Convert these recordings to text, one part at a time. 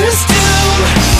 sisters do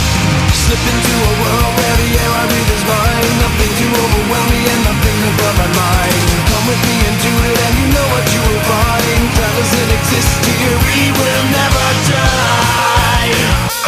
Slip into a world where the air I breathe is mine. Nothing to overwhelm me and nothing to above my mind. Come with me and do it and you know what you will find. Travels and exists to you, we will never die.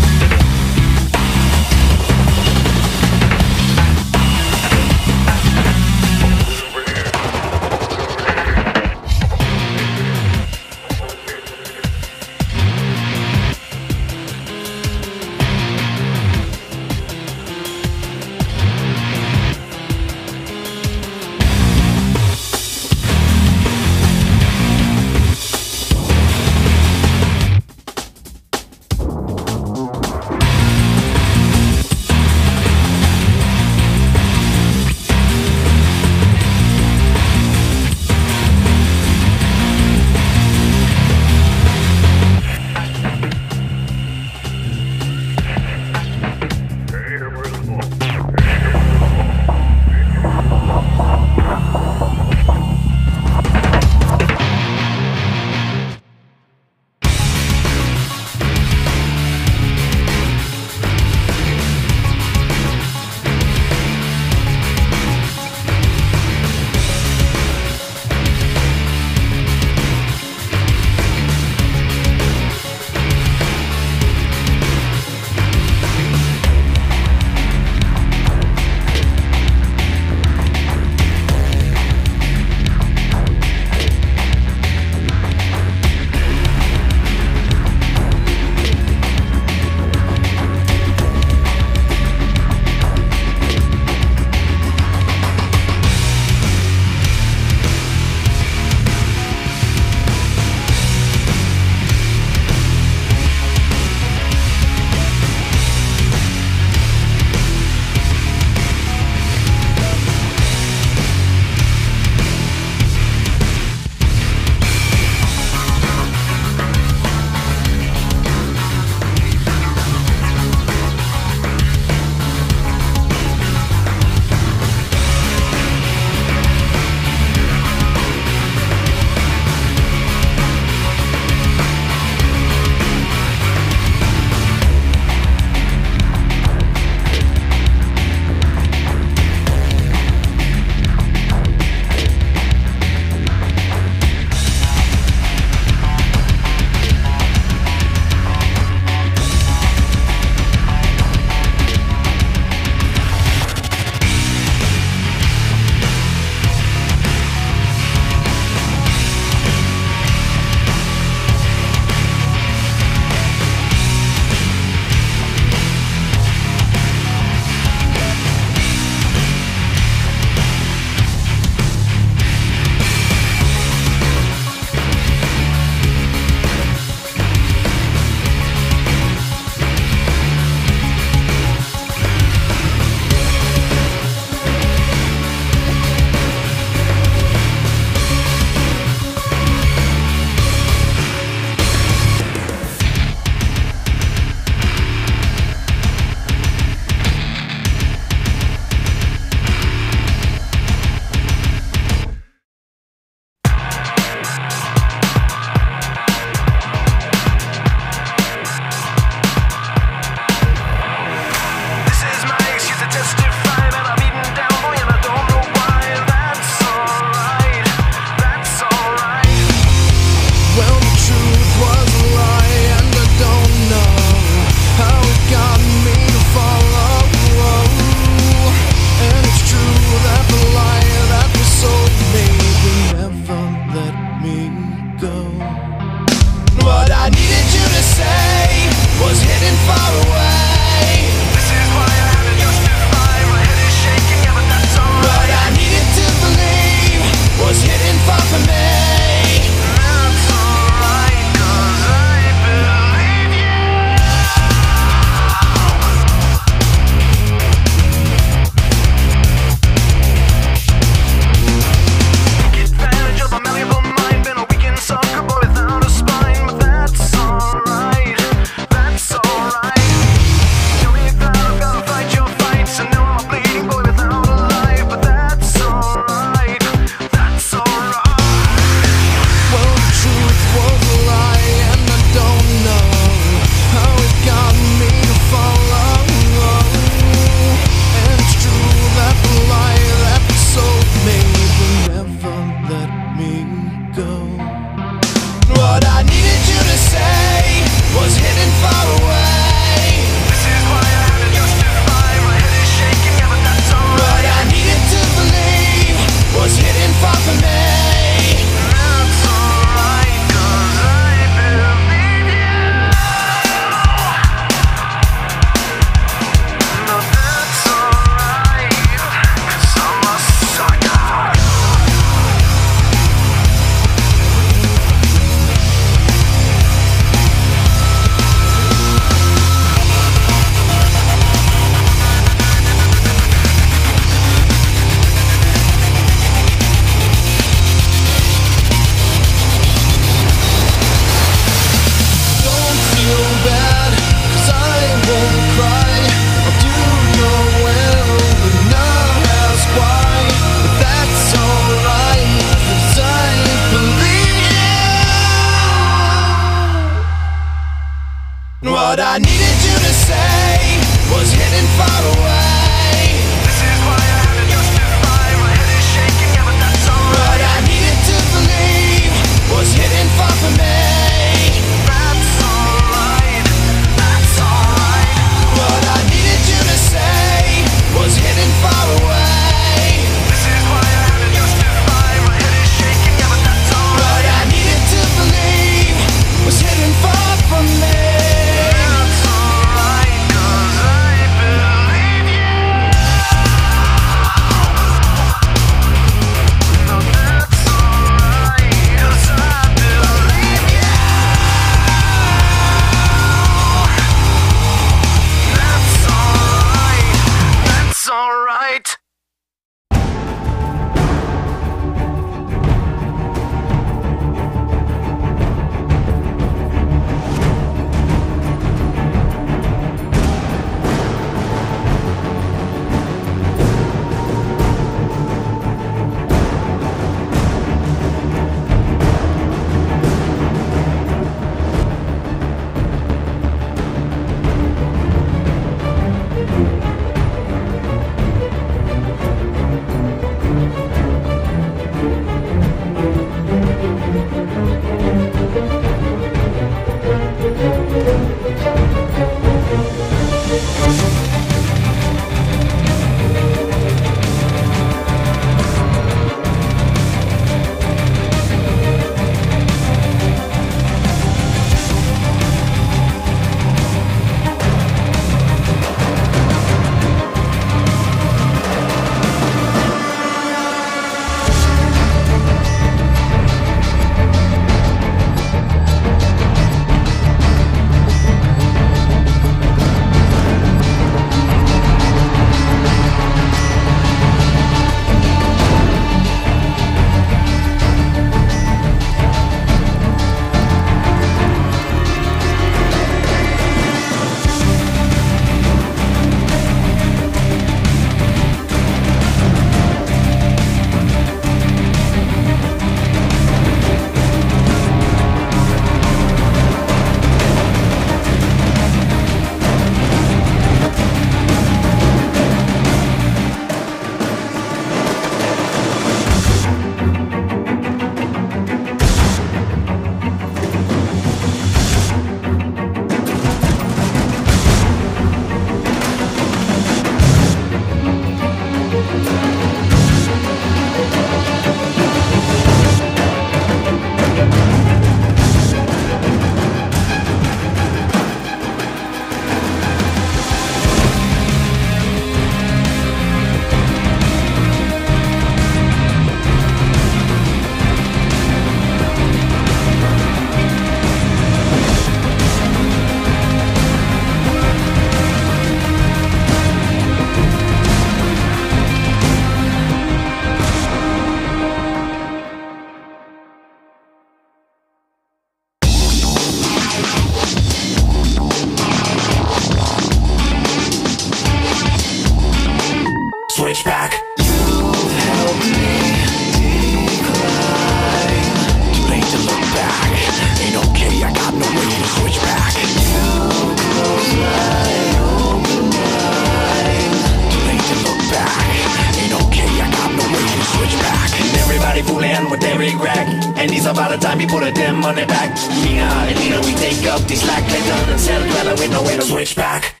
wake up, these like they done and said, well, we know where to switch back.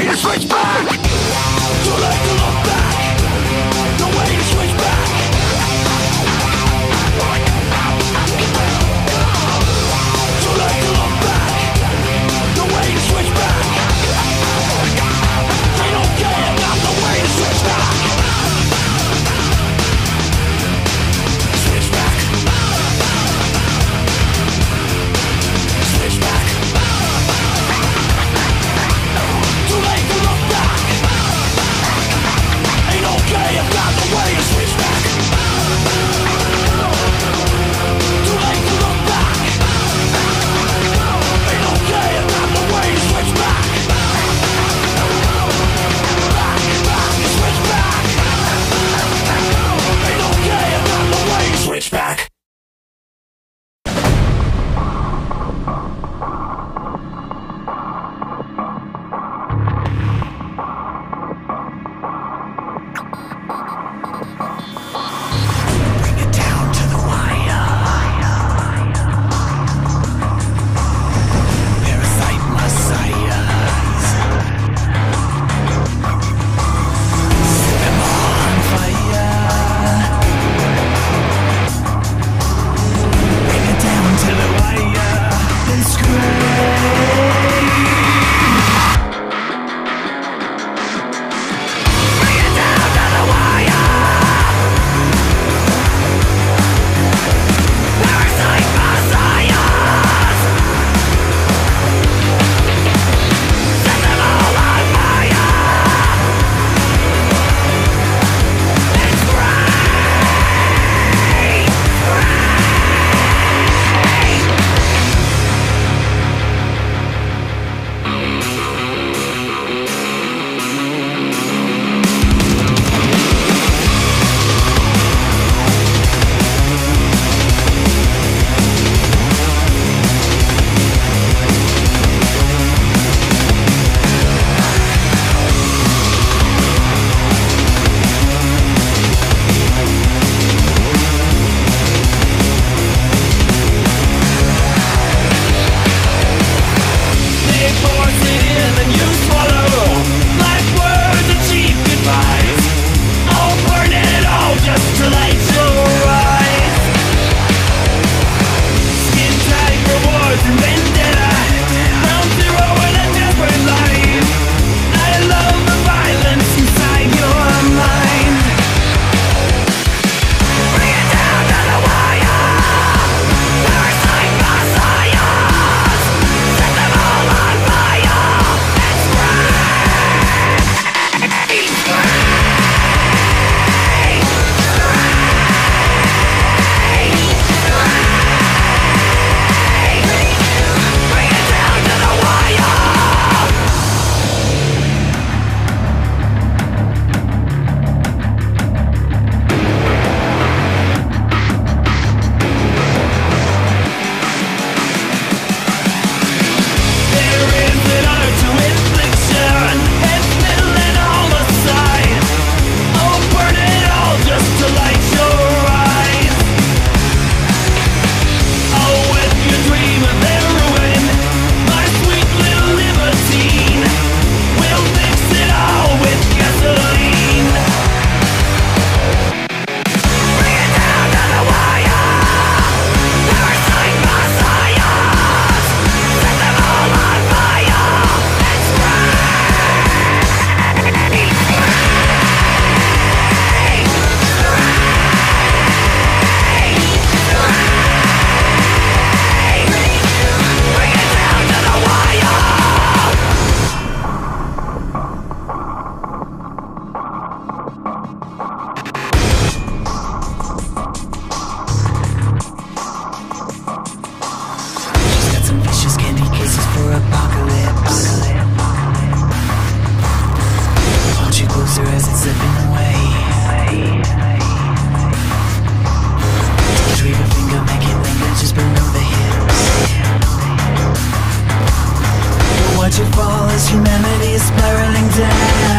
Way to switch back humanity is spiraling down